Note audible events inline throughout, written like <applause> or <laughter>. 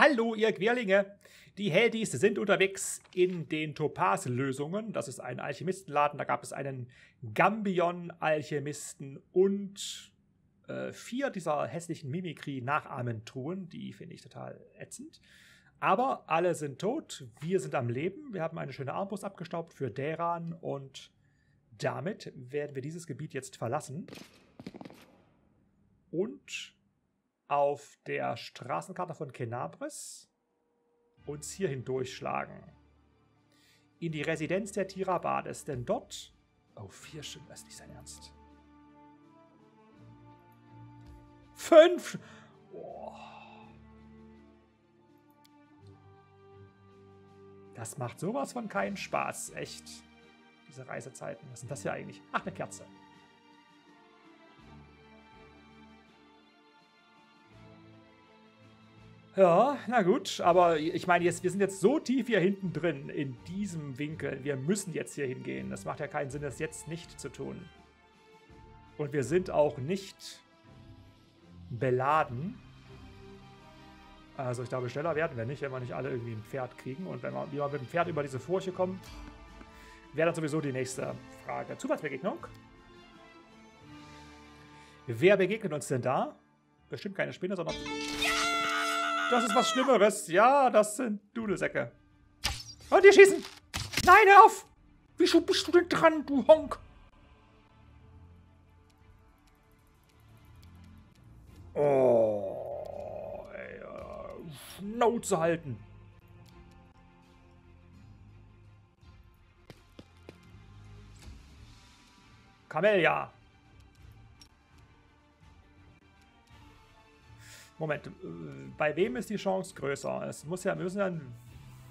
Hallo, ihr Querlinge! Die Heldis sind unterwegs in den Topaz-Lösungen. Das ist ein Alchemistenladen. Da gab es einen Gambion-Alchemisten und äh, vier dieser hässlichen Mimikry-Nachahmen-Truhen. Die finde ich total ätzend. Aber alle sind tot. Wir sind am Leben. Wir haben eine schöne Armbrust abgestaubt für Deran und damit werden wir dieses Gebiet jetzt verlassen und auf der Straßenkarte von Kenabres uns hierhin durchschlagen. In die Residenz der Tirabades, denn dort... Oh, vier Stunden, das ist nicht sein Ernst. Fünf! Oh. Das macht sowas von keinen Spaß, echt. Diese Reisezeiten. Was sind das hier eigentlich? Ach, eine Kerze. Ja, na gut, aber ich meine, jetzt, wir sind jetzt so tief hier hinten drin, in diesem Winkel. Wir müssen jetzt hier hingehen. Das macht ja keinen Sinn, das jetzt nicht zu tun. Und wir sind auch nicht beladen. Also ich glaube, schneller werden wir nicht, wenn wir nicht alle irgendwie ein Pferd kriegen. Und wenn wir, wie wir mit dem Pferd über diese Furche kommen, wäre dann sowieso die nächste Frage. Zufallsbegegnung. Wer begegnet uns denn da? Bestimmt keine Spinne, sondern... Das ist was Schlimmeres. Ja, das sind Dudelsäcke. Und die schießen. Nein, hör auf. Wieso bist du denn dran, du Honk? Oh, ey, Schnauze halten. Camellia. Moment, äh, bei wem ist die Chance größer? Es muss ja, wir müssen ja einen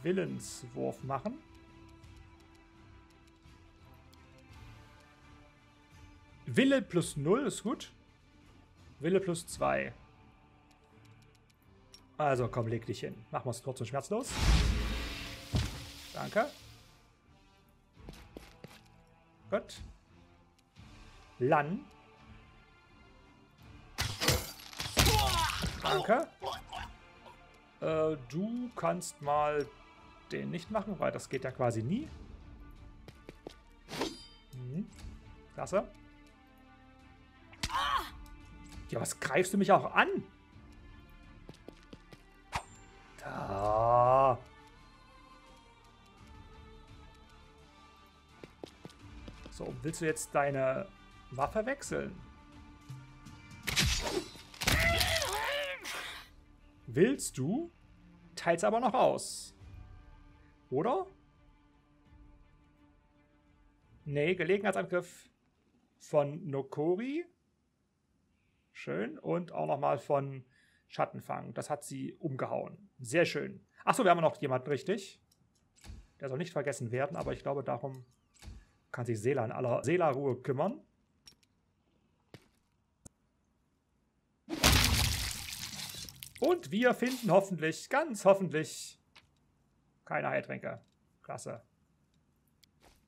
Willenswurf machen. Wille plus 0 ist gut. Wille plus 2. Also komm, leg dich hin. Machen wir es kurz und schmerzlos. Danke. Gut. Lan. Danke. Äh, du kannst mal den nicht machen, weil das geht ja quasi nie. Mhm. Klasse. Ja, was greifst du mich auch an? Da. So, willst du jetzt deine Waffe wechseln? Willst du? Teils aber noch aus. Oder? Nee, Gelegenheitsangriff von Nokori. Schön. Und auch nochmal von Schattenfang. Das hat sie umgehauen. Sehr schön. Achso, wir haben noch jemanden, richtig? Der soll nicht vergessen werden, aber ich glaube, darum kann sich Sela in aller Seela-Ruhe kümmern. Und wir finden hoffentlich, ganz hoffentlich, keine Heiltränke. Klasse.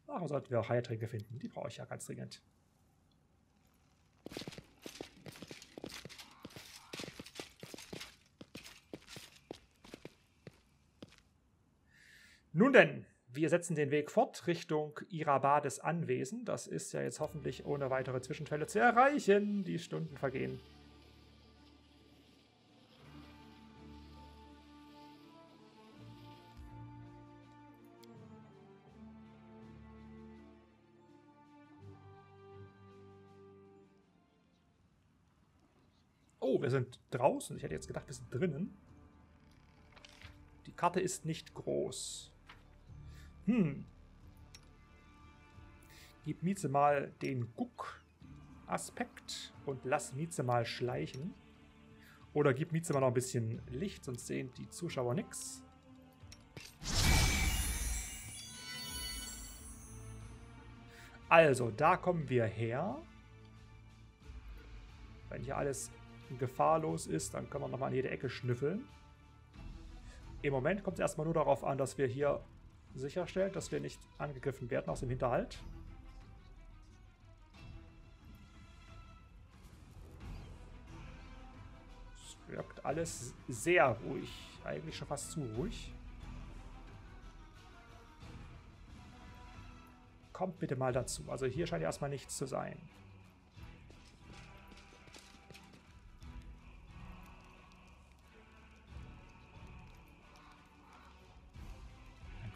Warum sollten wir auch Heiltränke finden? Die brauche ich ja ganz dringend. Nun denn, wir setzen den Weg fort Richtung Irabades Anwesen. Das ist ja jetzt hoffentlich ohne weitere Zwischenfälle zu erreichen. Die Stunden vergehen. Wir sind draußen. Ich hätte jetzt gedacht, wir sind drinnen. Die Karte ist nicht groß. Hm. Gib Mieze mal den Guck-Aspekt und lass Mieze mal schleichen. Oder gib Mieze mal noch ein bisschen Licht, sonst sehen die Zuschauer nichts. Also, da kommen wir her. Wenn hier alles gefahrlos ist, dann können wir nochmal an jede Ecke schnüffeln. Im Moment kommt es erstmal nur darauf an, dass wir hier sicherstellen, dass wir nicht angegriffen werden aus dem Hinterhalt. Es wirkt alles sehr ruhig eigentlich schon fast zu ruhig. Kommt bitte mal dazu. Also hier scheint erstmal nichts zu sein.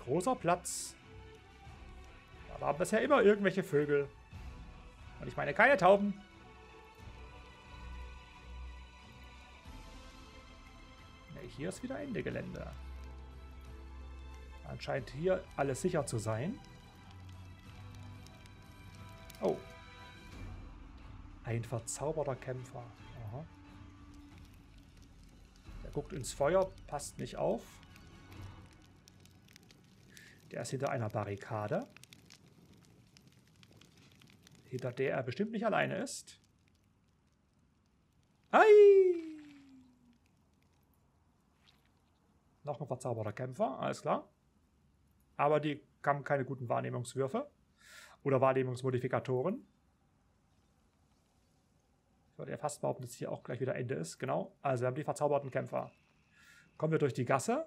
Großer Platz. Da waren bisher immer irgendwelche Vögel. Und ich meine keine Tauben. Nee, hier ist wieder Ende Gelände. Anscheinend hier alles sicher zu sein. Oh. Ein verzauberter Kämpfer. Aha. Der guckt ins Feuer, passt nicht auf. Der ist hinter einer Barrikade. Hinter der er bestimmt nicht alleine ist. Ei! Noch ein verzauberter Kämpfer, alles klar. Aber die haben keine guten Wahrnehmungswürfe. Oder Wahrnehmungsmodifikatoren. Ich würde ja fast behaupten, dass hier auch gleich wieder Ende ist. Genau. Also wir haben die verzauberten Kämpfer. Kommen wir durch die Gasse?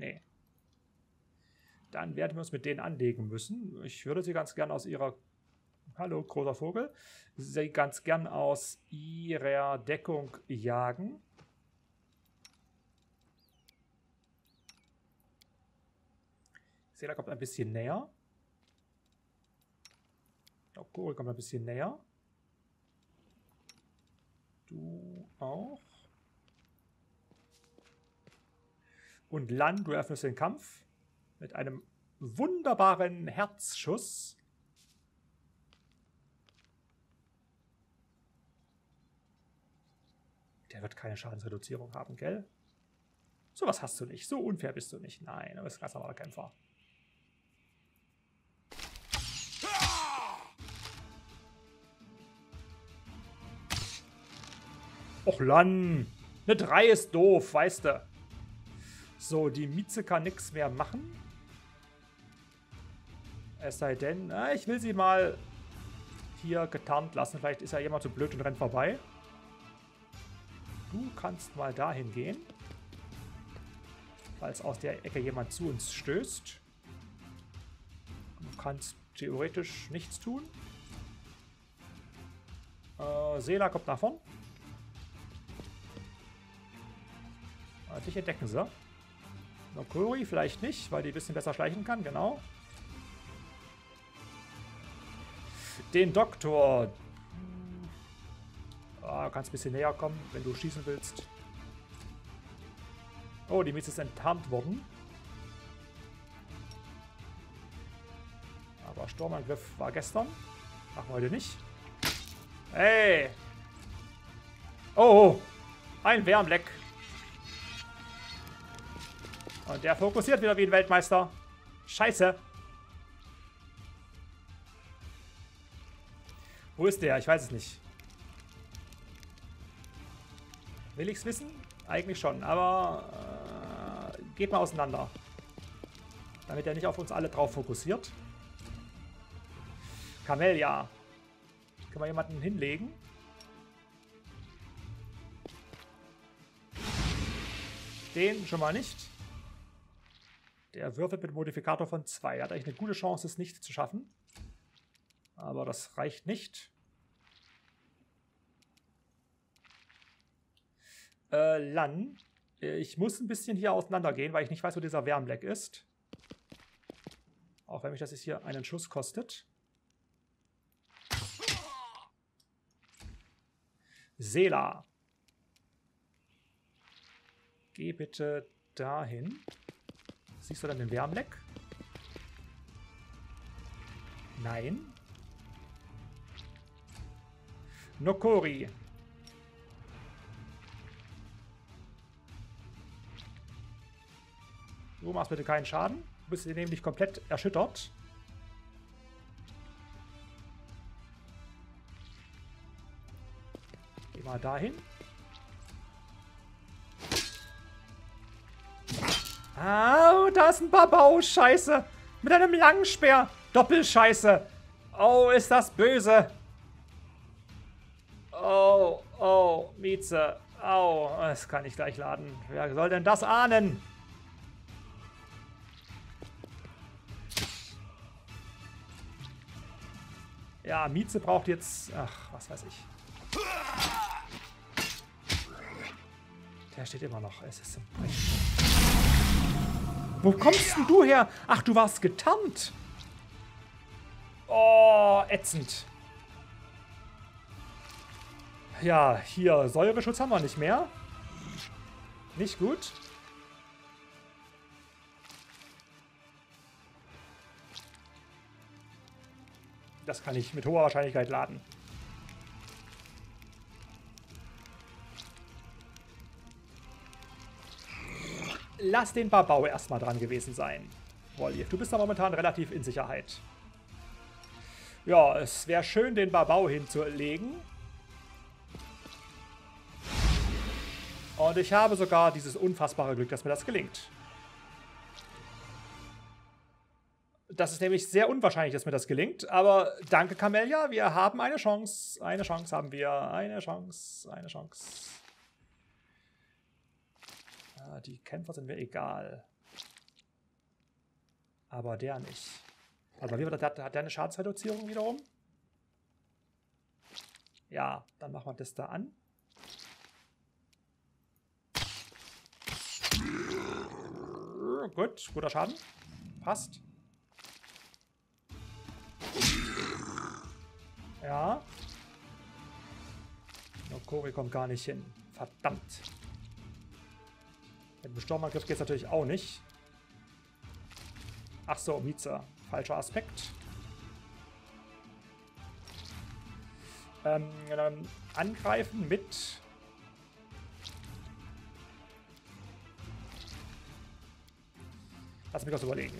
Nee. Dann werden wir uns mit denen anlegen müssen. Ich würde sie ganz gern aus ihrer... Hallo, großer Vogel. Sie ganz gern aus ihrer Deckung jagen. Sela kommt ein bisschen näher. Okori kommt ein bisschen näher. Du auch. Und Lan, du öffnest den Kampf mit einem wunderbaren Herzschuss. Der wird keine Schadensreduzierung haben, gell? Sowas hast du nicht. So unfair bist du nicht. Nein, du bist ganz normaler Kämpfer. Och, Lan. Eine 3 ist doof, weißt du. So, die Mieze kann nichts mehr machen. Es sei denn, na, ich will sie mal hier getarnt lassen. Vielleicht ist ja jemand zu blöd und rennt vorbei. Du kannst mal dahin gehen. Falls aus der Ecke jemand zu uns stößt. Du kannst theoretisch nichts tun. Äh, Sela kommt nach vorn. Dich entdecken sie. Nokuri vielleicht nicht, weil die ein bisschen besser schleichen kann, genau. Den Doktor. Ah, kannst ein bisschen näher kommen, wenn du schießen willst. Oh, die Mies ist enttarnt worden. Aber Sturmangriff war gestern. Machen wir heute nicht. Hey! Oh! Ein Wärmleck. Und der fokussiert wieder wie ein Weltmeister. Scheiße. Wo ist der? Ich weiß es nicht. Will ich es wissen? Eigentlich schon, aber äh, geht mal auseinander. Damit er nicht auf uns alle drauf fokussiert. Camellia. Können wir jemanden hinlegen? Den schon mal nicht. Der würfelt mit Modifikator von 2. Er hat eigentlich eine gute Chance, es nicht zu schaffen. Aber das reicht nicht. Äh, Lan. Ich muss ein bisschen hier auseinandergehen, weil ich nicht weiß, wo dieser Wärmbleck ist. Auch wenn mich das jetzt hier einen Schuss kostet. Sela. Geh bitte dahin. Siehst du dann den Wärmleck? Nein. Nokori. Du machst bitte keinen Schaden. Du bist nämlich komplett erschüttert. Geh mal dahin. Ah, da ist ein Babau. Scheiße. Mit einem langen Speer. Doppelscheiße. Oh, ist das böse. Oh, oh, Mieze. Au, das kann ich gleich laden. Wer soll denn das ahnen? Ja, Mieze braucht jetzt... Ach, was weiß ich. Der steht immer noch. Es ist zum Wo kommst denn du her? Ach, du warst getarnt. Oh, ätzend. Ja, hier, Säureschutz haben wir nicht mehr. Nicht gut. Das kann ich mit hoher Wahrscheinlichkeit laden. Lass den Barbau erstmal dran gewesen sein. Wolliv, du bist da momentan relativ in Sicherheit. Ja, es wäre schön, den Barbau hinzulegen. Und ich habe sogar dieses unfassbare Glück, dass mir das gelingt. Das ist nämlich sehr unwahrscheinlich, dass mir das gelingt. Aber danke, Camellia. Wir haben eine Chance. Eine Chance haben wir. Eine Chance. Eine Chance. Ja, die Kämpfer sind mir egal. Aber der nicht. Also, wie hat, hat der eine Schadensreduzierung wiederum? Ja, dann machen wir das da an. Gut, guter Schaden. Passt. Ja. Nokori kommt gar nicht hin. Verdammt. Mit dem Sturmangriff geht es natürlich auch nicht. Ach so, Miza. Falscher Aspekt. Ähm, ähm, angreifen mit... Lass mich was überlegen.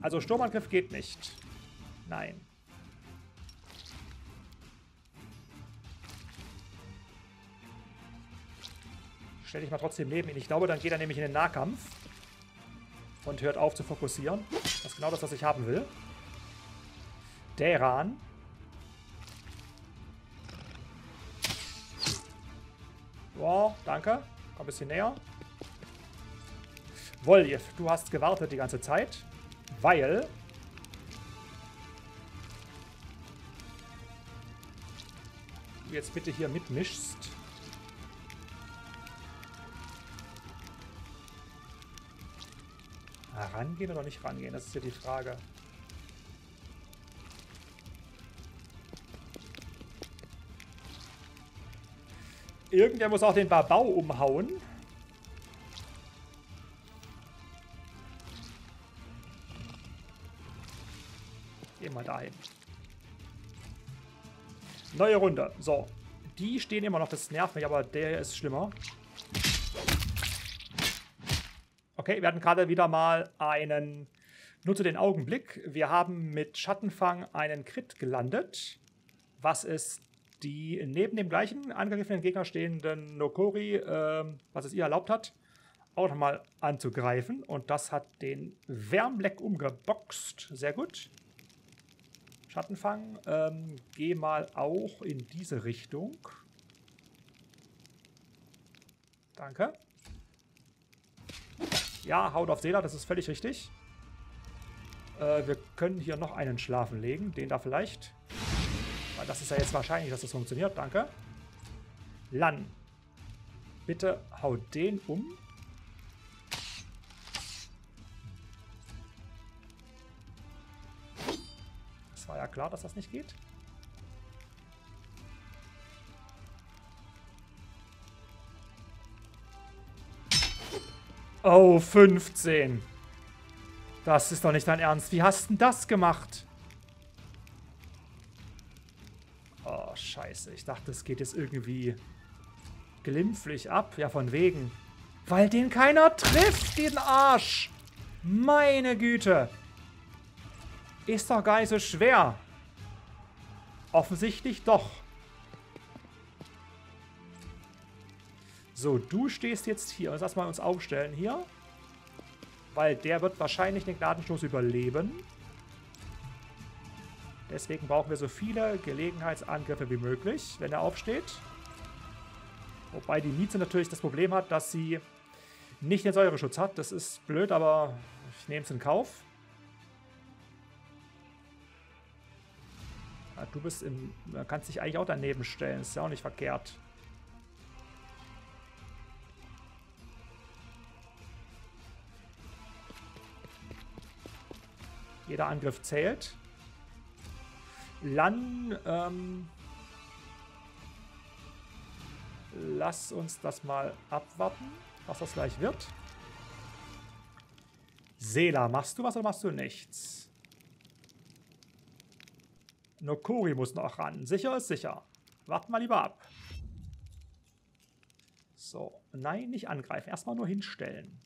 Also Sturmangriff geht nicht. Nein. Stell dich mal trotzdem neben ihn. Ich glaube, dann geht er nämlich in den Nahkampf. Und hört auf zu fokussieren. Das ist genau das, was ich haben will. Deran. Wow, danke. Komm ein bisschen näher. Woljev, du hast gewartet die ganze Zeit. Weil... Du jetzt bitte hier mitmischst. Rangehen oder nicht rangehen? Das ist ja die Frage. Irgendwer muss auch den Barbau umhauen. Gehen wir dahin. Neue Runde. So. Die stehen immer noch, das nervt mich, aber der ist schlimmer. Okay, wir hatten gerade wieder mal einen Nutze den Augenblick. Wir haben mit Schattenfang einen Crit gelandet, was es die neben dem gleichen angegriffenen Gegner stehenden Nokori, äh, was es ihr erlaubt hat, auch nochmal anzugreifen. Und das hat den Wärmleck umgeboxt. Sehr gut. Schattenfang, ähm, geh mal auch in diese Richtung. Danke. Ja, Haut auf Seele, das ist völlig richtig. Äh, wir können hier noch einen schlafen legen. Den da vielleicht. Weil das ist ja jetzt wahrscheinlich, dass das funktioniert. Danke. Lan. Bitte haut den um. Es war ja klar, dass das nicht geht. Oh, 15. Das ist doch nicht dein Ernst. Wie hast du denn das gemacht? Oh, scheiße. Ich dachte, es geht jetzt irgendwie glimpflich ab. Ja, von wegen. Weil den keiner trifft, den Arsch. Meine Güte. Ist doch gar nicht so schwer. Offensichtlich doch. So, du stehst jetzt hier. Lass mal uns aufstellen hier. Weil der wird wahrscheinlich den Gnadenstoß überleben. Deswegen brauchen wir so viele Gelegenheitsangriffe wie möglich, wenn er aufsteht. Wobei die Mieze natürlich das Problem hat, dass sie nicht den Säureschutz hat. Das ist blöd, aber ich nehme es in Kauf. Ja, du bist im. kannst dich eigentlich auch daneben stellen. Ist ja auch nicht verkehrt. Jeder Angriff zählt. Lan, ähm, lass uns das mal abwarten, was das gleich wird. Sela, machst du was oder machst du nichts? Nokuri muss noch ran. Sicher ist sicher. Warten wir lieber ab. So, nein, nicht angreifen. Erstmal nur hinstellen.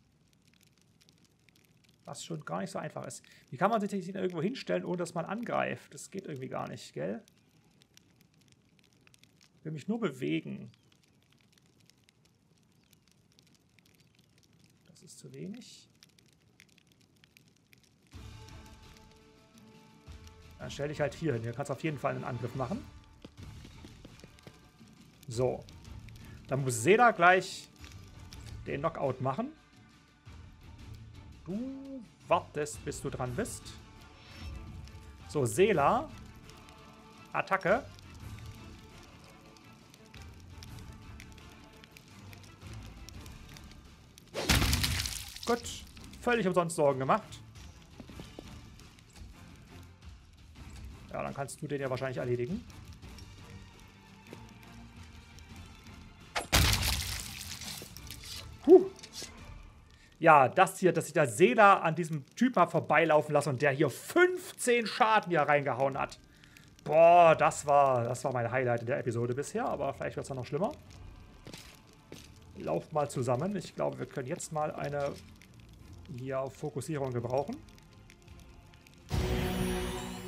Was schon gar nicht so einfach ist. Wie kann man sich denn irgendwo hinstellen, ohne dass man angreift? Das geht irgendwie gar nicht, gell? Ich will mich nur bewegen. Das ist zu wenig. Dann stelle ich halt hier hin. Hier kannst du auf jeden Fall einen Angriff machen. So. Dann muss Seda gleich den Knockout machen. Du wartest, bis du dran bist. So, Sela. Attacke. Gut. Völlig umsonst Sorgen gemacht. Ja, dann kannst du den ja wahrscheinlich erledigen. Ja, das hier, dass ich da Seda an diesem Typ mal vorbeilaufen lasse und der hier 15 Schaden hier reingehauen hat. Boah, das war, das war mein Highlight in der Episode bisher, aber vielleicht wird es noch schlimmer. Lauft mal zusammen. Ich glaube, wir können jetzt mal eine hier auf Fokussierung gebrauchen.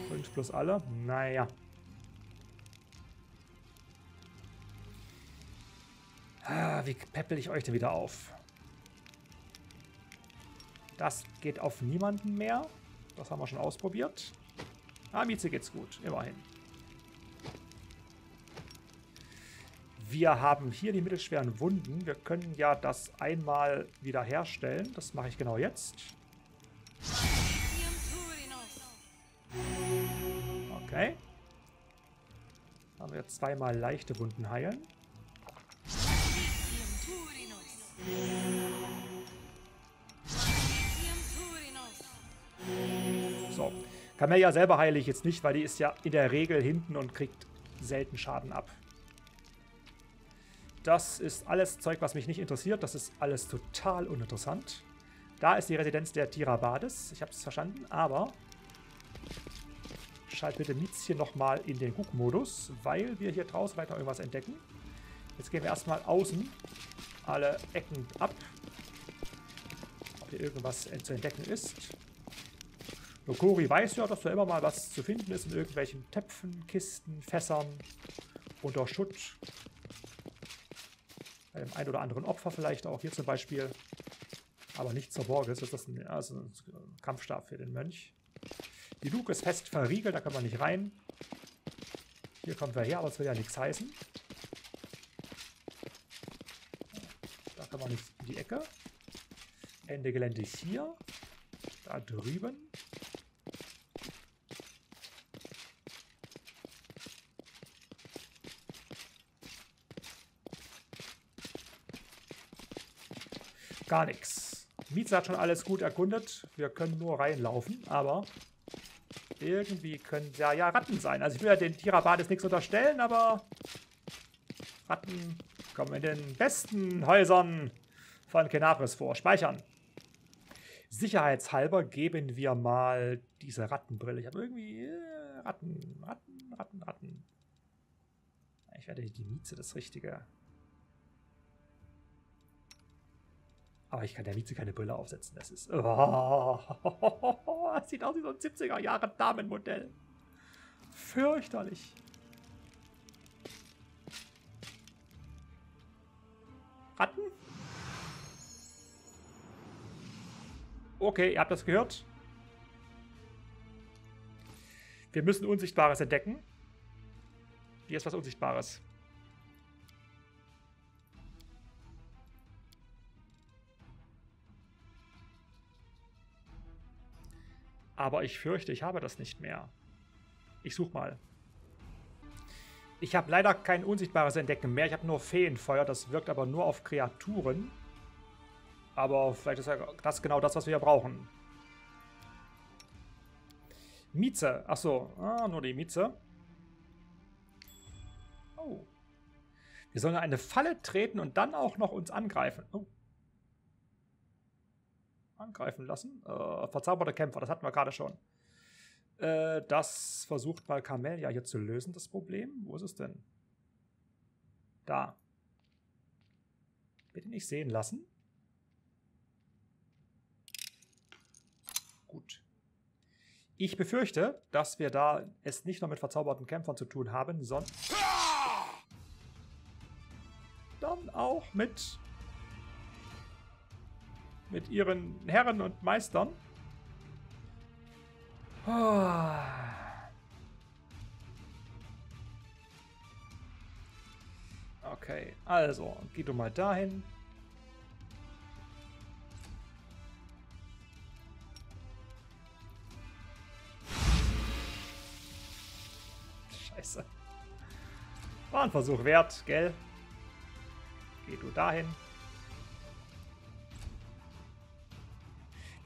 5 plus alle. Naja. Ah, wie peppel ich euch denn wieder auf? Das geht auf niemanden mehr. Das haben wir schon ausprobiert. Ah, Mieze geht's gut, immerhin. Wir haben hier die mittelschweren Wunden. Wir können ja das einmal wieder herstellen. Das mache ich genau jetzt. Okay. Haben wir zweimal leichte Wunden heilen. Camellia selber heile ich jetzt nicht, weil die ist ja in der Regel hinten und kriegt selten Schaden ab. Das ist alles Zeug, was mich nicht interessiert. Das ist alles total uninteressant. Da ist die Residenz der Tirabades. Ich habe es verstanden, aber schalt bitte Miezchen nochmal in den Guckmodus, weil wir hier draußen weiter irgendwas entdecken. Jetzt gehen wir erstmal außen alle Ecken ab, ob hier irgendwas zu entdecken ist. Nokori weiß ja, dass da immer mal was zu finden ist in irgendwelchen Töpfen, Kisten, Fässern, unter Schutt. Bei dem ein oder anderen Opfer vielleicht auch. Hier zum Beispiel. Aber nicht zur Borge. Ist das ein, also ein Kampfstab für den Mönch. Die Luke ist fest verriegelt, da kann man nicht rein. Hier kommt wir her, aber es will ja nichts heißen. Da kann man nicht in die Ecke. Ende Gelände hier. Da drüben. Gar nichts. Mieze hat schon alles gut erkundet. Wir können nur reinlaufen, aber irgendwie können ja ja Ratten sein. Also ich will ja den Tirabades nichts unterstellen, aber Ratten kommen in den besten Häusern von Kenabris vor. Speichern. Sicherheitshalber geben wir mal diese Rattenbrille. Ich habe irgendwie äh, Ratten, Ratten, Ratten, Ratten. Ich werde die Mieze das Richtige. Aber ich kann der Mieze keine Brille aufsetzen. Das ist. Oh, <laughs> das sieht aus wie so ein 70er Jahre Damenmodell. Fürchterlich. Ratten? Okay, ihr habt das gehört. Wir müssen Unsichtbares entdecken. Hier ist was Unsichtbares. Aber ich fürchte, ich habe das nicht mehr. Ich such mal. Ich habe leider kein unsichtbares Entdecken mehr. Ich habe nur Feenfeuer. Das wirkt aber nur auf Kreaturen. Aber vielleicht ist das genau das, was wir brauchen. Mieze. Achso, ah, nur die Mieze. Oh. Wir sollen eine Falle treten und dann auch noch uns angreifen. Oh. Angreifen lassen. Äh, verzauberte Kämpfer, das hatten wir gerade schon. Äh, das versucht mal Camelia hier zu lösen, das Problem. Wo ist es denn? Da. Bitte nicht sehen lassen. Gut. Ich befürchte, dass wir da es nicht nur mit verzauberten Kämpfern zu tun haben, sondern dann auch mit mit ihren Herren und Meistern. Okay, also, geh du mal dahin. Scheiße. War ein Versuch wert, gell? Geh du dahin.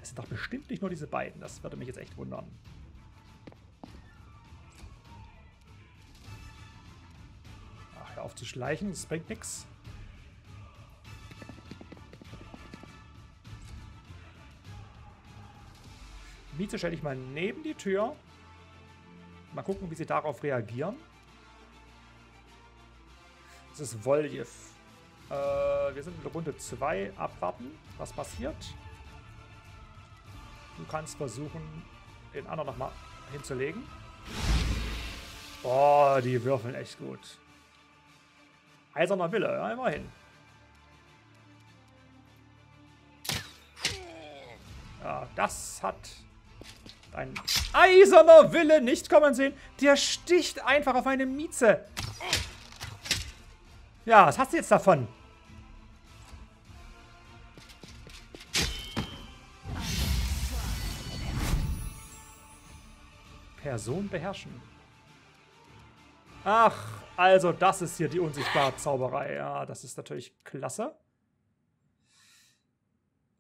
Sind doch bestimmt nicht nur diese beiden. Das würde mich jetzt echt wundern. Ach, hör auf zu schleichen. Das bringt nichts. Mieze stelle ich mal neben die Tür. Mal gucken, wie sie darauf reagieren. Das ist Voljev. Äh, wir sind in Runde 2. Abwarten, was passiert. Du kannst versuchen, den anderen nochmal hinzulegen. Oh, die würfeln echt gut. Eiserner Wille, ja, immerhin. Ja, das hat ein eiserner Wille nicht kommen sehen. Der sticht einfach auf eine Mieze. Ja, was hast du jetzt davon? Person beherrschen. Ach, also das ist hier die unsichtbare Zauberei. Ja, das ist natürlich klasse.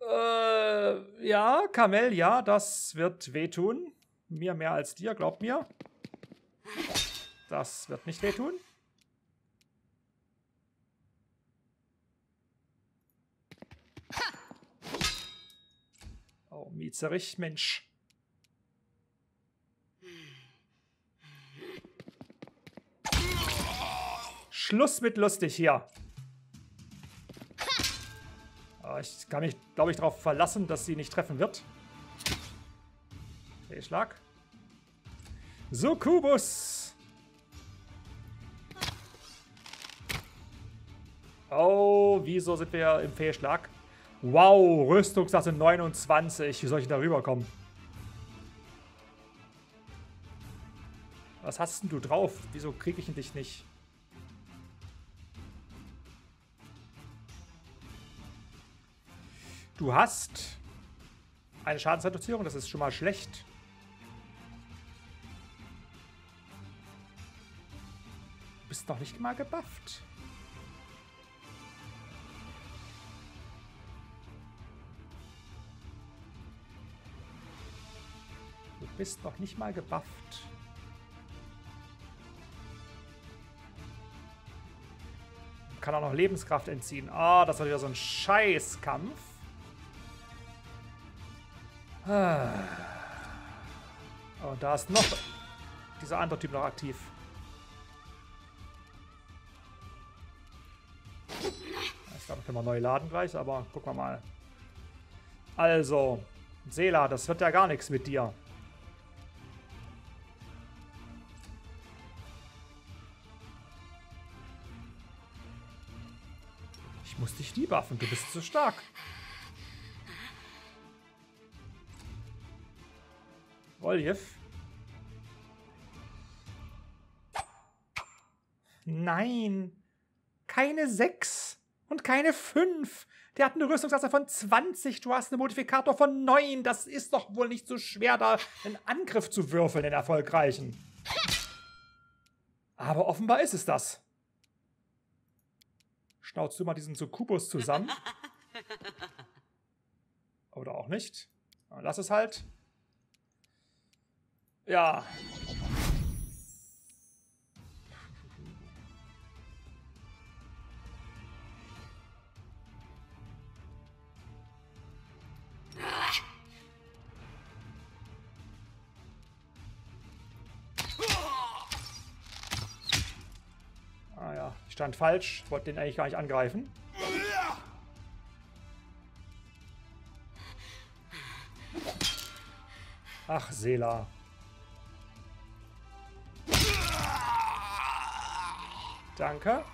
Äh, ja, Kamel, ja, das wird wehtun. Mir mehr als dir, glaub mir. Das wird nicht wehtun. Oh, Miezerich, Mensch. Schluss mit lustig hier. Aber ich kann mich, glaube ich, darauf verlassen, dass sie nicht treffen wird. Fehlschlag. Succubus. Oh, wieso sind wir im Fehlschlag? Wow, Rüstungsklasse 29. Wie soll ich da rüberkommen? Was hast denn du drauf? Wieso kriege ich dich nicht? Du hast eine Schadensreduzierung, das ist schon mal schlecht. Du bist noch nicht mal gebufft. Du bist noch nicht mal gebufft. Kann auch noch Lebenskraft entziehen. Ah, oh, das war wieder so ein Scheißkampf. Ah. Und da ist noch dieser andere Typ noch aktiv. Ich glaube, können wir neu laden gleich, aber gucken wir mal. Also, Sela, das wird ja gar nichts mit dir. Ich muss dich debuffen, du bist zu stark. Oljev. Nein. Keine 6. Und keine 5. Der hat eine Rüstungsklasse von 20. Du hast einen Modifikator von 9. Das ist doch wohl nicht so schwer, da einen Angriff zu würfeln, den erfolgreichen. Aber offenbar ist es das. Schnauzst du mal diesen Sukubus zusammen? <laughs> Oder auch nicht. Lass es halt. Ja. Ah ja, ich stand falsch. Wollte den eigentlich gar nicht angreifen. Ach, Sela. Danke.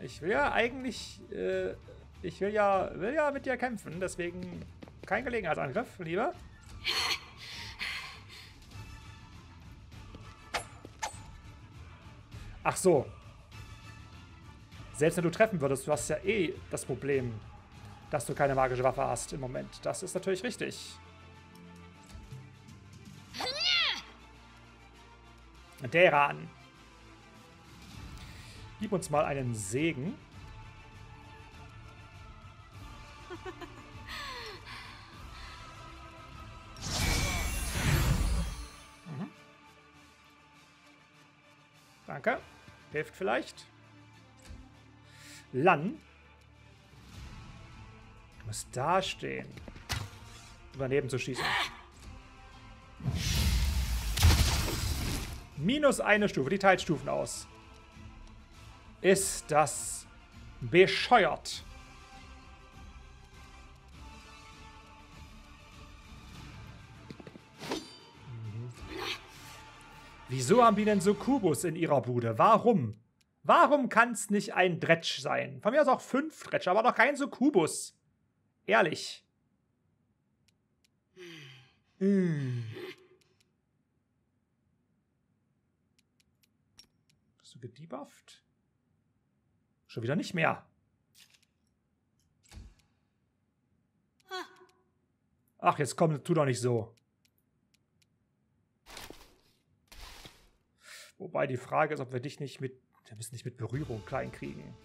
Ich will ja eigentlich... Äh, ich will ja, will ja mit dir kämpfen, deswegen kein Gelegenheitsangriff, lieber. Ach so. Selbst wenn du treffen würdest, du hast ja eh das Problem, dass du keine magische Waffe hast im Moment. Das ist natürlich richtig. Deran. Gib uns mal einen Segen. Mhm. Danke. Hilft vielleicht. Lan. Du musst da stehen. Daneben zu schießen. Minus eine Stufe. Die teilt Stufen aus. Ist das bescheuert? Wieso haben die denn so Kubus in ihrer Bude? Warum? Warum kann es nicht ein Dretsch sein? Von mir aus auch fünf Dretsch, aber doch kein so Kubus. Ehrlich. Hm. Bist du gedebufft? Schon wieder nicht mehr. Ach, jetzt komm, tu doch nicht so. Wobei die Frage ist, ob wir dich nicht mit, wir müssen nicht mit Berührung klein kriegen.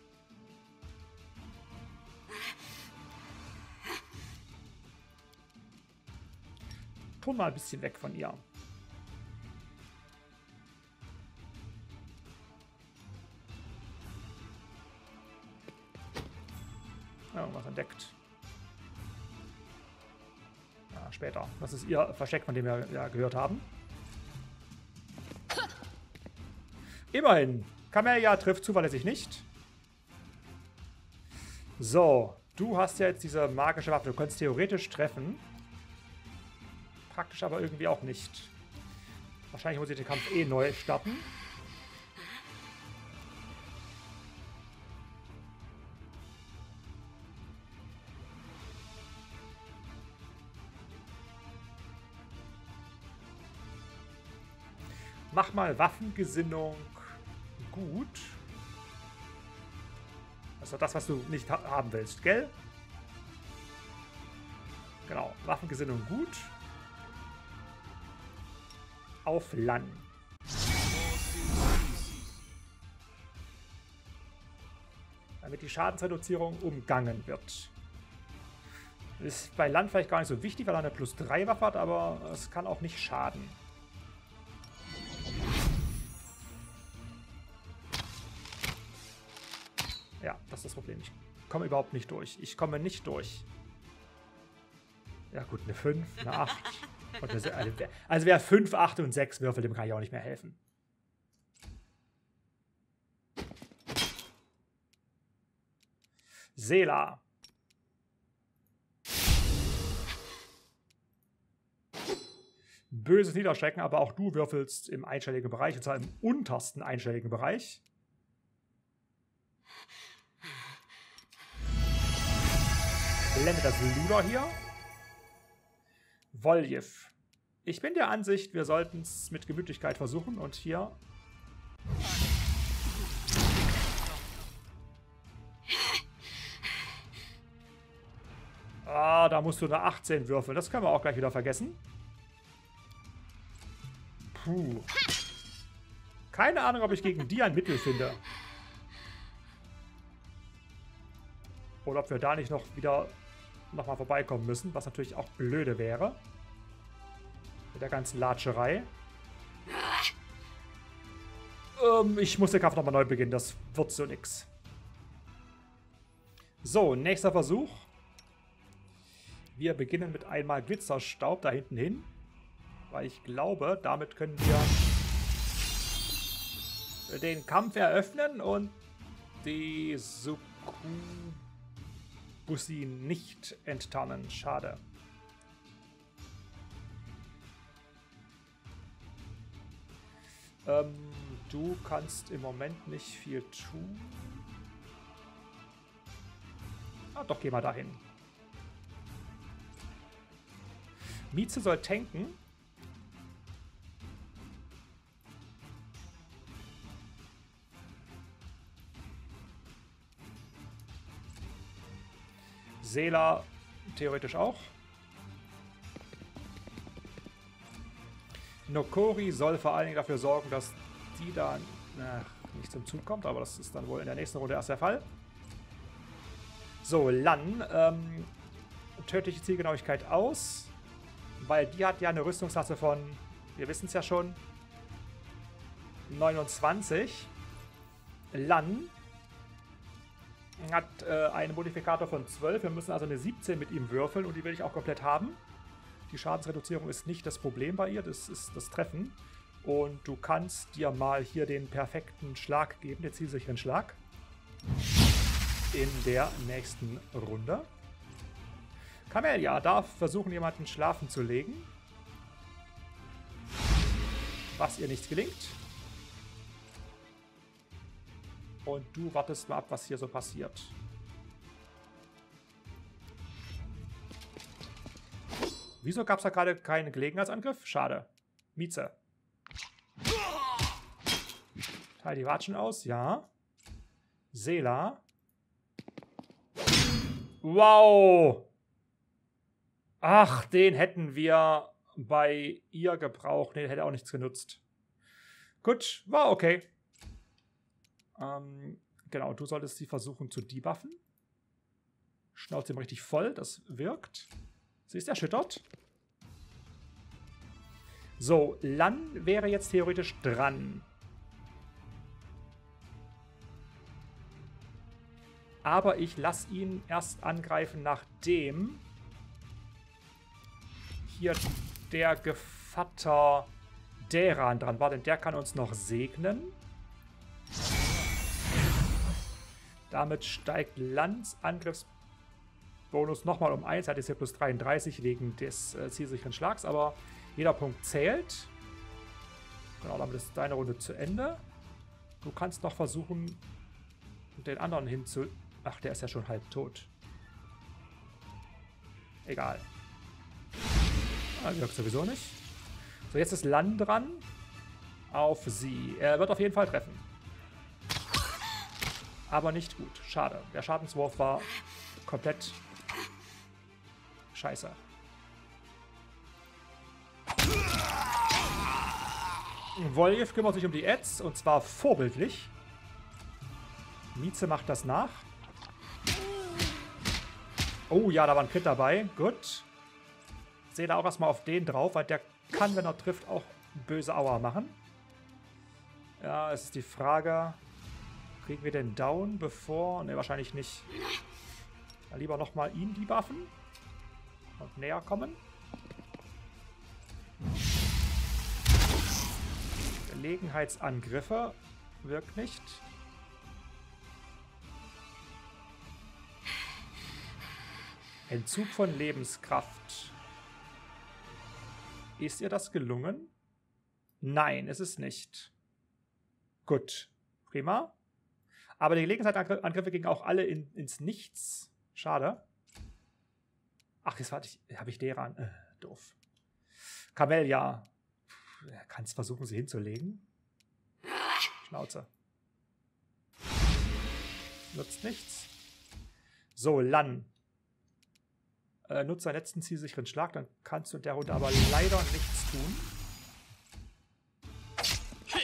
Turn mal ein bisschen weg von ihr. Irgendwas entdeckt. Ja, später. Das ist ihr Versteck, von dem wir ja gehört haben. Immerhin. Kamelia trifft zuverlässig nicht. So, du hast ja jetzt diese magische Waffe. Du könntest theoretisch treffen. Praktisch aber irgendwie auch nicht. Wahrscheinlich muss ich den Kampf eh neu starten. Mach mal Waffengesinnung gut. Doch das, was du nicht ha haben willst, gell? Genau, Waffengesinnung gut. Auf Land. Damit die Schadensreduzierung umgangen wird. Ist bei Land vielleicht gar nicht so wichtig, weil er eine plus 3 Waffe hat, aber es kann auch nicht schaden. Problem. Ich komme überhaupt nicht durch. Ich komme nicht durch. Ja gut, eine 5, eine 8. <laughs> also wer 5, 8 und 6 würfelt, dem kann ich auch nicht mehr helfen. Sela. Böses Niederschrecken, aber auch du würfelst im einstelligen Bereich, und zwar im untersten einstelligen Bereich. blende das Luder hier. Woljev. Ich bin der Ansicht, wir sollten es mit Gemütlichkeit versuchen und hier... Ah, da musst du eine 18 würfeln. Das können wir auch gleich wieder vergessen. Puh. Keine Ahnung, ob ich gegen die ein Mittel finde. Oder ob wir da nicht noch wieder nochmal vorbeikommen müssen, was natürlich auch blöde wäre. Mit der ganzen Latscherei. Ähm, ich muss den Kampf nochmal neu beginnen, das wird so nix. So, nächster Versuch. Wir beginnen mit einmal Glitzerstaub da hinten hin. Weil ich glaube, damit können wir den Kampf eröffnen und die Sukubusi nicht enttarnen. Schade. Ähm, du kannst im Moment nicht viel tun. Ah, doch, geh mal dahin. Mieze soll tanken. Sela theoretisch auch. Nokori soll vor allen Dingen dafür sorgen, dass die da na, nicht zum Zug kommt, aber das ist dann wohl in der nächsten Runde erst der Fall. So, Lan. Ähm, tödliche Zielgenauigkeit aus. Weil die hat ja eine Rüstungsklasse von, wir wissen es ja schon, 29. Lan hat äh, einen Modifikator von 12. Wir müssen also eine 17 mit ihm würfeln und die will ich auch komplett haben. Die Schadensreduzierung ist nicht das Problem bei ihr, das ist das Treffen. Und du kannst dir mal hier den perfekten Schlag geben, den zielsicheren Schlag. In der nächsten Runde. Camelia darf versuchen, jemanden schlafen zu legen. Was ihr nicht gelingt. Und du wartest mal ab, was hier so passiert. Wieso gab es da gerade keinen Gelegenheitsangriff? Schade. Mieze. Teil die Watschen aus, ja. Sela. Wow! Ach, den hätten wir bei ihr gebraucht. Nee, hätte auch nichts genutzt. Gut, war okay. Ähm, genau, du solltest sie versuchen zu debuffen. Schnauze ihm richtig voll, das wirkt. Sie ist erschüttert. So, Lan wäre jetzt theoretisch dran. Aber ich lasse ihn erst angreifen, nachdem hier der Gevatter Deran dran war, denn der kann uns noch segnen. Damit steigt Lands Angriffsbonus nochmal um 1. Er hat jetzt hier plus 33 wegen des äh, zielsicheren Schlags, aber jeder Punkt zählt. Genau, damit ist deine Runde zu Ende. Du kannst noch versuchen, den anderen hinzu... Ach, der ist ja schon halb tot. Egal. Ah, wirkt sowieso nicht. So, jetzt ist Lan dran. Auf sie. Er wird auf jeden Fall treffen. Aber nicht gut. Schade. Der Schadenswurf war komplett scheiße. Woljev kümmert sich um die Ads und zwar vorbildlich. Mieze macht das nach. Oh ja, da war ein Crit dabei. Gut sehe da auch erstmal auf den drauf, weil der kann, wenn er trifft, auch böse Aua machen. Ja, es ist die Frage, kriegen wir den down bevor... Ne, wahrscheinlich nicht. Dann lieber nochmal ihn debuffen. Und näher kommen. Gelegenheitsangriffe wirkt nicht. Entzug von Lebenskraft. Ist ihr das gelungen? Nein, es ist nicht. Gut, prima. Aber die Gelegenheitsangriffe gingen auch alle in, ins Nichts. Schade. Ach, jetzt warte ich. Habe ich deren. Äh, doof. Camellia. Kannst versuchen, sie hinzulegen. Schnauze. Nutzt nichts. So, Lan. Äh, nutze deinen letzten zielsicheren Schlag, dann kannst du der Runde aber leider nichts tun.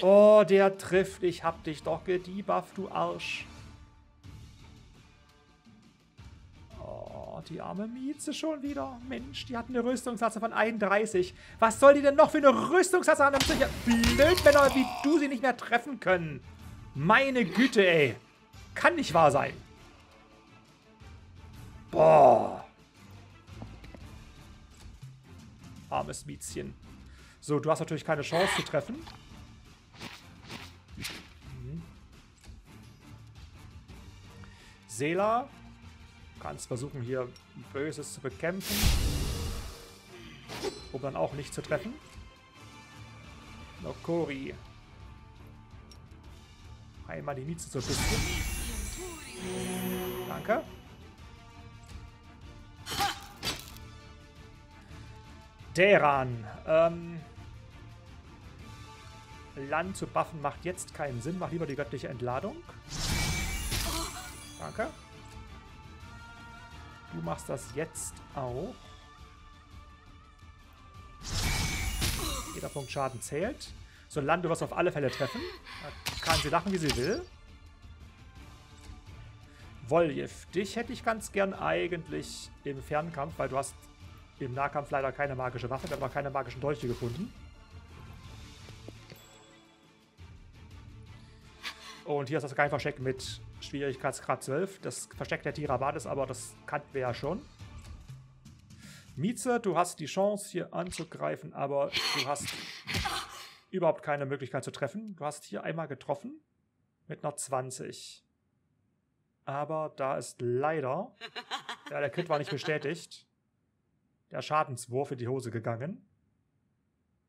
Oh, der trifft. Ich hab dich doch gedebufft, du Arsch. Oh, die arme Mieze schon wieder. Mensch, die hat eine Rüstungsklasse von 31. Was soll die denn noch für eine Rüstungsklasse haben? Sicher Blödmänner, wie du sie nicht mehr treffen können. Meine Güte, ey. Kann nicht wahr sein. Boah. Armes Miezchen. So, du hast natürlich keine Chance zu treffen. Sela. Kannst versuchen, hier Böses zu bekämpfen. Um dann auch nicht zu treffen. Nokori. Einmal die Mieze ein bisschen. Danke. Deran. Ähm, Land zu buffen macht jetzt keinen Sinn. Mach lieber die göttliche Entladung. Danke. Du machst das jetzt auch. Jeder Punkt Schaden zählt. So, Land, du wirst auf alle Fälle treffen. Da kann sie lachen, wie sie will. Voljev, dich hätte ich ganz gern eigentlich im Fernkampf, weil du hast im Nahkampf leider keine magische Waffe, wir haben auch keine magischen Dolche gefunden. Und hier ist das Geheimversteck mit Schwierigkeitsgrad 12. Das Versteck der Tirabades, aber das kannten wir ja schon. Mieze, du hast die Chance hier anzugreifen, aber du hast überhaupt keine Möglichkeit zu treffen. Du hast hier einmal getroffen mit einer 20. Aber da ist leider, ja, der Crit war nicht bestätigt, der Schadenswurf in die Hose gegangen.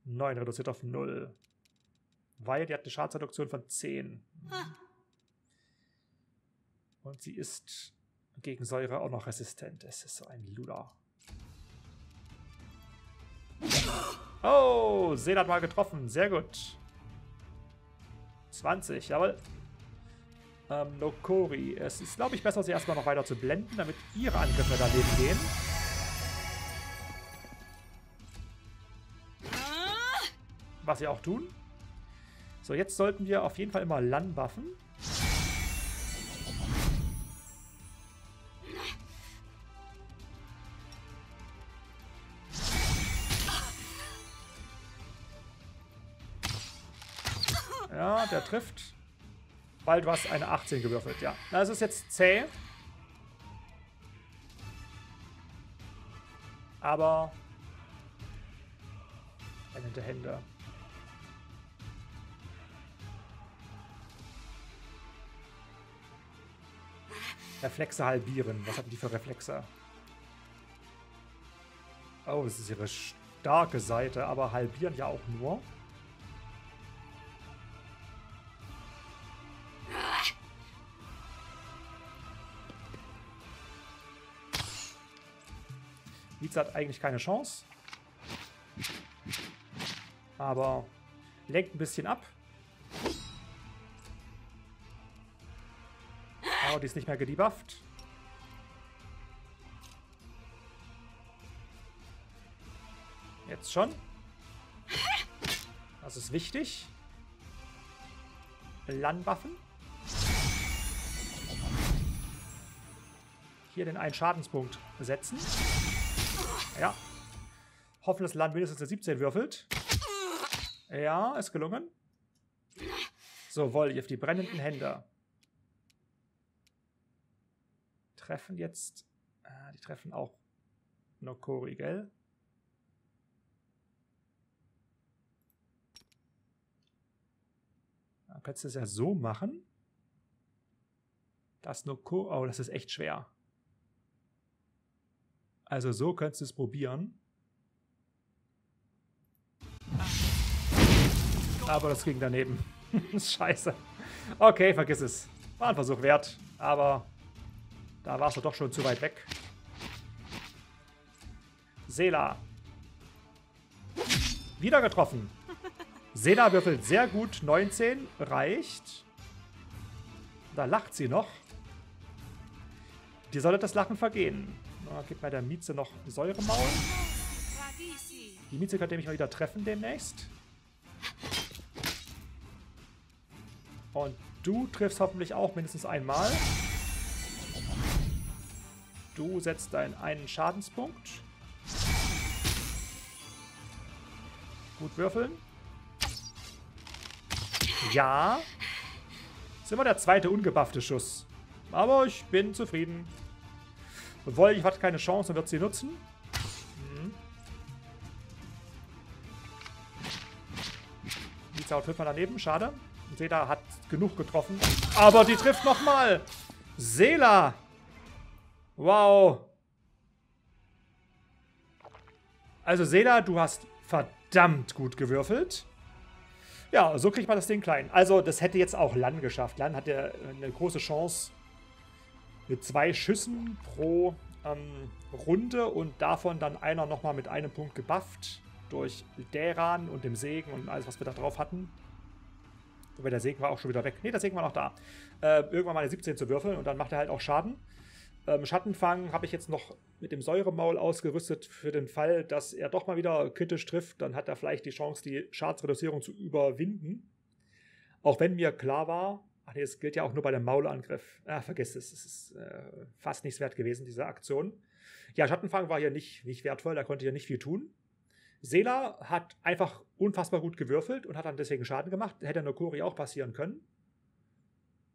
9 reduziert auf 0. Weil die hat eine Schadensreduktion von 10. Und sie ist gegen Säure auch noch resistent. Es ist so ein Luder. Oh, Seel hat mal getroffen. Sehr gut. 20, jawohl. Ähm, Nokori. Es ist, glaube ich, besser, sie erstmal noch weiter zu blenden, damit ihre Angriffe daneben gehen. Was sie auch tun. So, jetzt sollten wir auf jeden Fall immer Lan buffen. Trifft. Weil du eine 18 gewürfelt, ja. Das ist jetzt zäh. Aber... Brennende Hände. Reflexe halbieren. Was hatten die für Reflexe? Oh, das ist ihre starke Seite, aber halbieren ja auch nur. Lietz hat eigentlich keine Chance. Aber lenkt ein bisschen ab. Oh, die ist nicht mehr gedebufft. Jetzt schon. Das ist wichtig. Landwaffen. Hier den einen Schadenspunkt setzen. Ja. Hoffen, dass Land mindestens eine 17 würfelt. Ja, ist gelungen. So, Woljev, die brennenden Hände. Treffen jetzt. Ah, die treffen auch Nokori, gell? Dann könntest du es ja so machen. Das Nokori. Oh, das ist echt schwer. Also so könntest du es probieren. Aber das ging daneben. <laughs> Scheiße. Okay, vergiss es. War ein Versuch wert, aber da warst du doch schon zu weit weg. Sela. Wieder getroffen. Sela würfelt sehr gut. 19 reicht. Da lacht sie noch. Dir sollte das Lachen vergehen. Na, gib mal der Mieze noch Säuremaul. Die Mieze könnte mich mal wieder treffen demnächst. Und du triffst hoffentlich auch mindestens einmal. Du setzt deinen einen Schadenspunkt. Gut würfeln. Ja. Das ist immer der zweite ungebuffte Schuss. Aber ich bin zufrieden. Wolf hat keine Chance und wird sie nutzen. Mhm. Die haut fünfmal daneben, schade. Seda hat genug getroffen. Aber die trifft nochmal. Sela. Wow. Also Sela, du hast verdammt gut gewürfelt. Ja, so kriegt man das Ding klein. Also das hätte jetzt auch Lan geschafft. Lan hatte eine große Chance mit zwei Schüssen pro ähm, Runde und davon dann einer nochmal mit einem Punkt gebufft durch Deran und dem Segen und alles, was wir da drauf hatten. Wobei der Segen war auch schon wieder weg. Ne, der Segen war noch da. Äh, irgendwann mal eine 17 zu würfeln und dann macht er halt auch Schaden. Ähm, Schattenfang habe ich jetzt noch mit dem Säuremaul ausgerüstet für den Fall, dass er doch mal wieder kritisch trifft. Dann hat er vielleicht die Chance, die Schadensreduzierung zu überwinden. Auch wenn mir klar war, ach nee, das gilt ja auch nur bei dem Maulangriff. Ah, vergiss es. Es ist äh, fast nichts wert gewesen, diese Aktion. Ja, Schattenfang war hier nicht, nicht wertvoll, da konnte hier nicht viel tun. Sela hat einfach unfassbar gut gewürfelt und hat dann deswegen Schaden gemacht. Hätte Nokori auch passieren können.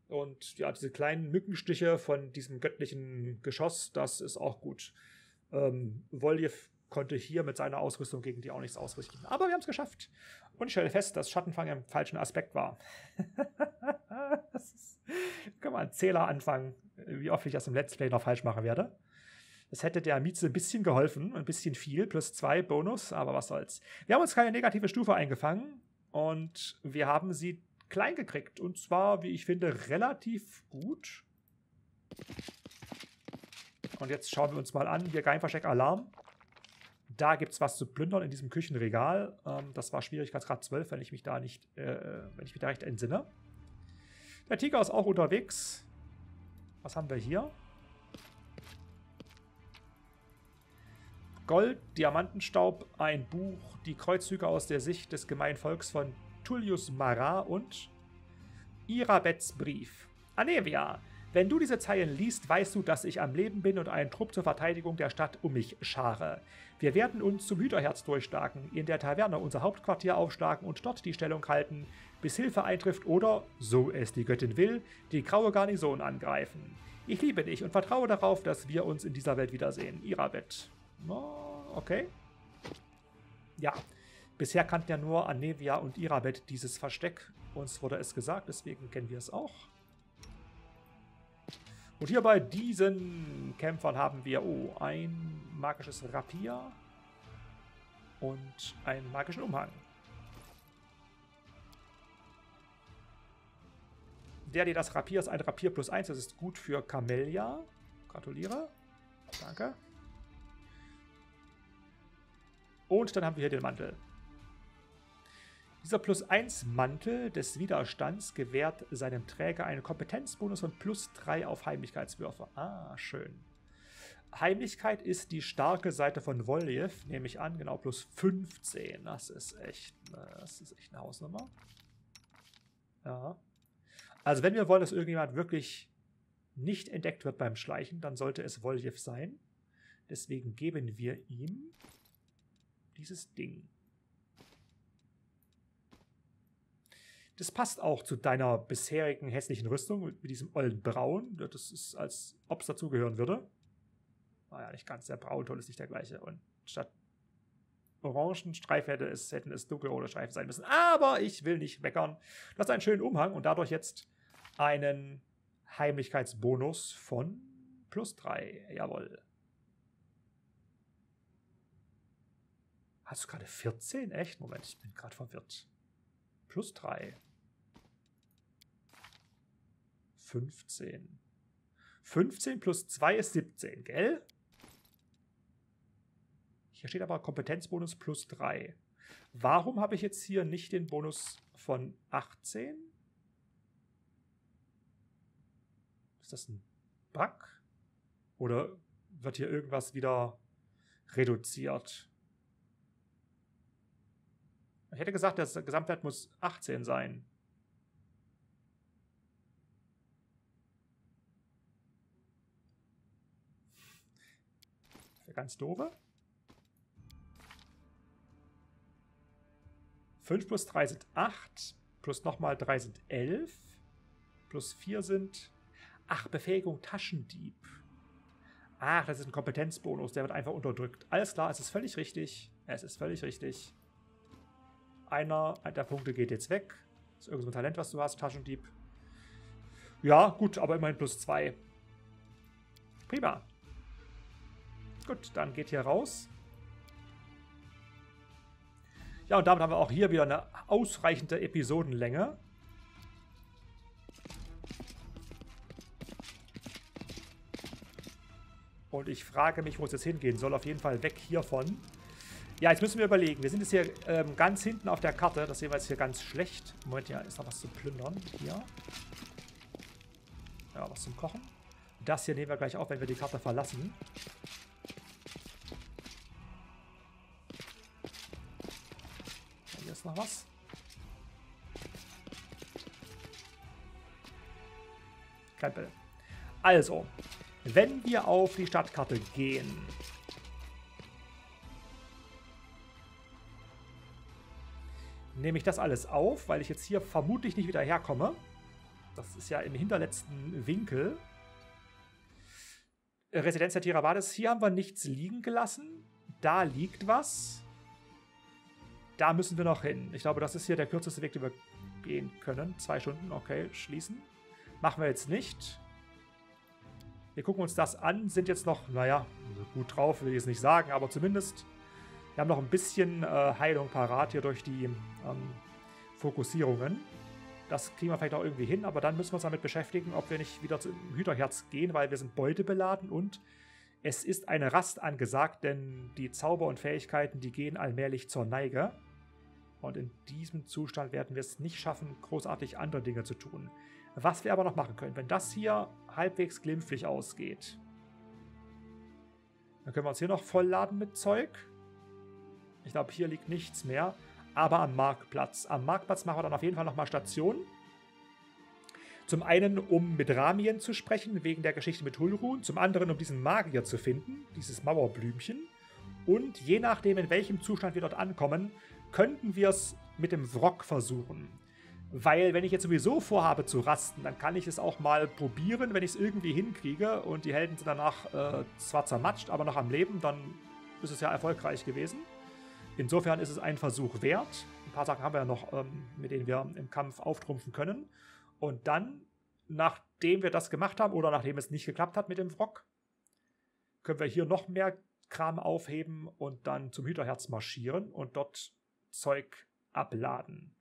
Und ja, diese kleinen Mückenstiche von diesem göttlichen Geschoss, das ist auch gut. Ähm, Voljev konnte hier mit seiner Ausrüstung gegen die auch nichts ausrichten. Aber wir haben es geschafft. Und ich stelle fest, dass Schattenfang im falschen Aspekt war. <laughs> das ist, kann man einen Zähler anfangen, wie oft ich das im Let's Play noch falsch machen werde. Das hätte der Mieze ein bisschen geholfen, ein bisschen viel, plus zwei Bonus, aber was soll's. Wir haben uns keine negative Stufe eingefangen und wir haben sie klein gekriegt. Und zwar, wie ich finde, relativ gut. Und jetzt schauen wir uns mal an, hier Geheimversteck Alarm. Da gibt es was zu plündern in diesem Küchenregal. Ähm, das war Schwierigkeitsgrad 12, wenn ich mich da nicht, äh, wenn ich mich da recht entsinne. Der Tiger ist auch unterwegs. Was haben wir hier? Gold, Diamantenstaub, ein Buch, die Kreuzzüge aus der Sicht des Gemeinvolks von Tullius Marat und Irabets Brief. Anevia, wenn du diese Zeilen liest, weißt du, dass ich am Leben bin und einen Trupp zur Verteidigung der Stadt um mich schare. Wir werden uns zum Hüterherz durchstarken, in der Taverne unser Hauptquartier aufschlagen und dort die Stellung halten, bis Hilfe eintrifft oder, so es die Göttin will, die graue Garnison angreifen. Ich liebe dich und vertraue darauf, dass wir uns in dieser Welt wiedersehen. Irabet. Okay. Ja, bisher kannten ja nur Anevia und Irabet dieses Versteck. Uns wurde es gesagt, deswegen kennen wir es auch. Und hier bei diesen Kämpfern haben wir oh, ein magisches Rapier und einen magischen Umhang. Der, der das Rapier ist, ein Rapier plus 1. Das ist gut für Camellia. Gratuliere. Danke. Und dann haben wir hier den Mantel. Dieser plus 1 Mantel des Widerstands gewährt seinem Träger einen Kompetenzbonus von plus 3 auf Heimlichkeitswürfe. Ah, schön. Heimlichkeit ist die starke Seite von Voljev, nehme ich an, genau, plus 15. Das ist echt, das ist echt eine Hausnummer. Ja. Also wenn wir wollen, dass irgendjemand wirklich nicht entdeckt wird beim Schleichen, dann sollte es Voljev sein. Deswegen geben wir ihm dieses Ding. Das passt auch zu deiner bisherigen hässlichen Rüstung mit, diesem ollen Braun. Das ist, als ob es dazugehören würde. Naja, ah nicht ganz. Der Braunton ist nicht der gleiche. Und statt orangen Streifen hätte es, hätten es dunkelrote Streifen sein müssen. Aber ich will nicht meckern. Du hast einen schönen Umhang und dadurch jetzt einen Heimlichkeitsbonus von plus 3. Jawohl. Hast du gerade 14? Echt? Moment, ich bin gerade verwirrt. Plus 3. 15. 15 plus 2 ist 17, gell? Hier steht aber Kompetenzbonus plus 3. Warum habe ich jetzt hier nicht den Bonus von 18? Ist das ein Bug? Oder wird hier irgendwas wieder reduziert. Ich hätte gesagt, das Gesamtwert muss 18 sein. Für ganz doofe. 5 plus 3 sind 8. Plus nochmal 3 sind 11. Plus 4 sind... Ach, Befähigung Taschendieb. Ach, das ist ein Kompetenzbonus, der wird einfach unterdrückt. Alles klar, es ist völlig richtig. Es ist völlig richtig. Einer der Punkte geht jetzt weg. Ist irgendein Talent, was du hast, Taschendieb. Ja, gut, aber immerhin plus zwei. Prima. Gut, dann geht hier raus. Ja, und damit haben wir auch hier wieder eine ausreichende Episodenlänge. Und ich frage mich, wo es jetzt hingehen soll. Auf jeden Fall weg hiervon. Ja, jetzt müssen wir überlegen. Wir sind jetzt hier ähm, ganz hinten auf der Karte. Das sehen wir jetzt hier ganz schlecht. Moment, ja, ist noch was zu plündern. Hier. Ja, was zum Kochen. Das hier nehmen wir gleich auf, wenn wir die Karte verlassen. Ist noch was. Kein Bild. Also, wenn wir auf die Stadtkarte gehen, nehme ich das alles auf, weil ich jetzt hier vermutlich nicht wieder herkomme. Das ist ja im hinterletzten Winkel. Residenz der Tirabades. Hier haben wir nichts liegen gelassen. Da liegt was. Da müssen wir noch hin. Ich glaube, das ist hier der kürzeste Weg, den wir gehen können. Zwei Stunden, okay, schließen. Machen wir jetzt nicht. Wir gucken uns das an, sind jetzt noch, naja, gut drauf, will ich jetzt nicht sagen, aber zumindest wir haben noch ein bisschen äh, Heilung parat hier durch die ähm, Fokussierungen. Das kriegen wir vielleicht auch irgendwie hin, aber dann müssen wir uns damit beschäftigen, ob wir nicht wieder zum Hüterherz gehen, weil wir sind beutebeladen und es ist eine Rast angesagt, denn die Zauber und Fähigkeiten, die gehen allmählich zur Neige. Und in diesem Zustand werden wir es nicht schaffen, großartig andere Dinge zu tun. Was wir aber noch machen können, wenn das hier halbwegs glimpflich ausgeht, dann können wir uns hier noch vollladen mit Zeug. Ich glaube, hier liegt nichts mehr. Aber am Marktplatz. Am Marktplatz machen wir dann auf jeden Fall nochmal Station. Zum einen, um mit Ramien zu sprechen, wegen der Geschichte mit Hulrun. Zum anderen, um diesen Magier zu finden, dieses Mauerblümchen. Und je nachdem, in welchem Zustand wir dort ankommen, könnten wir es mit dem Wrock versuchen. Weil, wenn ich jetzt sowieso vorhabe zu rasten, dann kann ich es auch mal probieren, wenn ich es irgendwie hinkriege und die Helden sind danach äh, zwar zermatscht, aber noch am Leben, dann ist es ja erfolgreich gewesen. Insofern ist es ein Versuch wert. Ein paar Sachen haben wir ja noch, ähm, mit denen wir im Kampf auftrumpfen können. Und dann, nachdem wir das gemacht haben oder nachdem es nicht geklappt hat mit dem Wrock, können wir hier noch mehr Kram aufheben und dann zum Hüterherz marschieren und dort Zeug abladen.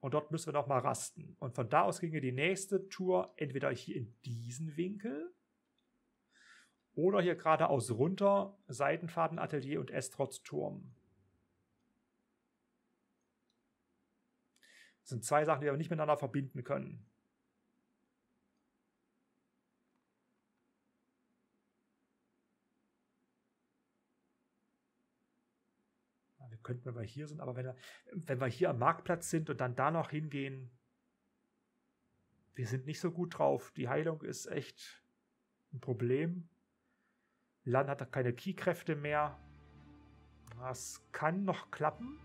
Und dort müssen wir noch mal rasten. Und von da aus ginge die nächste Tour entweder hier in diesen Winkel oder hier geradeaus runter, Seitenfadenatelier und Estrots Turm. Das sind zwei Sachen, die wir nicht miteinander verbinden können. Wir könnten, wenn wir hier sind, aber wenn wir, wenn wir hier am Marktplatz sind und dann da noch hingehen, wir sind nicht so gut drauf. Die Heilung ist echt ein Problem. Lan hat keine Key-Kräfte mehr. Das kann noch klappen.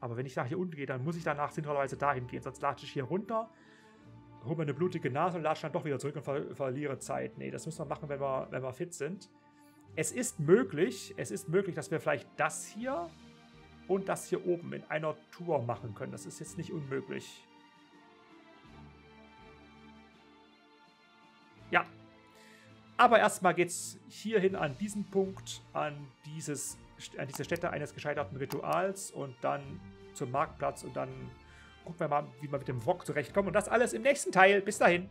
Aber wenn ich nach hier unten gehe, dann muss ich danach sinnvollerweise dahin gehen. Sonst latsche ich hier runter, hole mir eine blutige Nase und latsche dann doch wieder zurück und ver verliere Zeit. Nee, das müssen wir machen, wenn wir, wenn wir fit sind. Es ist möglich, es ist möglich, dass wir vielleicht das hier und das hier oben in einer Tour machen können. Das ist jetzt nicht unmöglich. Ja, aber erstmal geht es hierhin an diesen Punkt, an, dieses, an diese Stätte eines gescheiterten Rituals und dann zum Marktplatz und dann gucken wir mal, wie wir mit dem Wok zurechtkommen. Und das alles im nächsten Teil. Bis dahin.